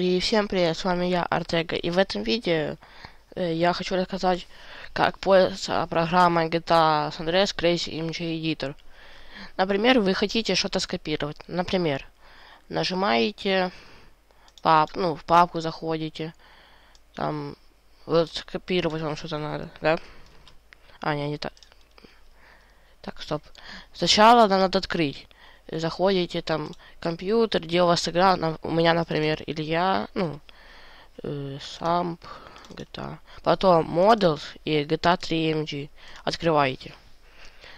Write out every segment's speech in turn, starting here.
И всем привет, с вами я, Артега. И в этом видео э, я хочу рассказать, как пользоваться программой GTA San Andreas Crazy MG Editor. Например, вы хотите что-то скопировать. Например, нажимаете пап, ну, в папку заходите, там, вот скопировать вам что-то надо, да? А, не, не так. Так, стоп. Сначала надо открыть заходите там компьютер, где у вас игра, на, у меня, например, Илья, ну, э, GTA. Потом Models и GTA 3 MG. Открываете.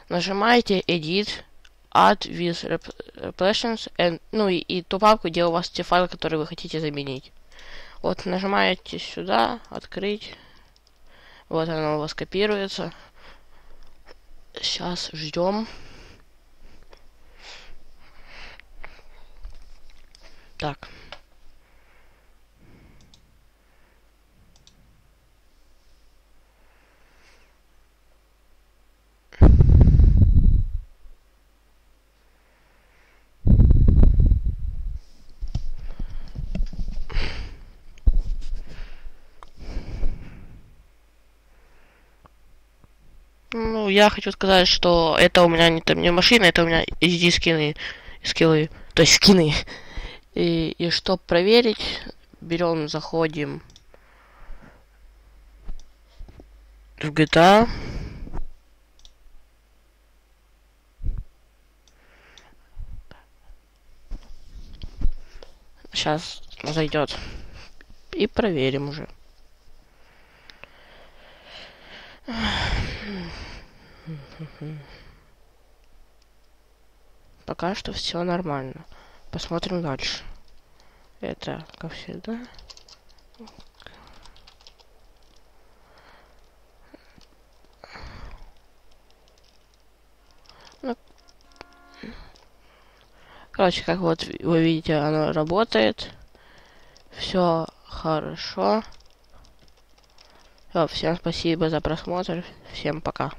Нажимаете Edit, Add with Repressions, and, ну и, и ту папку, где у вас те файлы, которые вы хотите заменить. Вот нажимаете сюда, открыть. Вот оно у вас копируется. Сейчас ждем. Так. Ну, я хочу сказать, что это у меня не, там, не машина, это у меня HD скины, скиллы, то есть скины. И, и чтобы проверить, берем, заходим в GTA. Сейчас зайдет. И проверим уже. Пока что все нормально. Посмотрим дальше. Это, как всегда. Ну, короче, как вот вы видите, оно работает. Все хорошо. Все, всем спасибо за просмотр. Всем пока.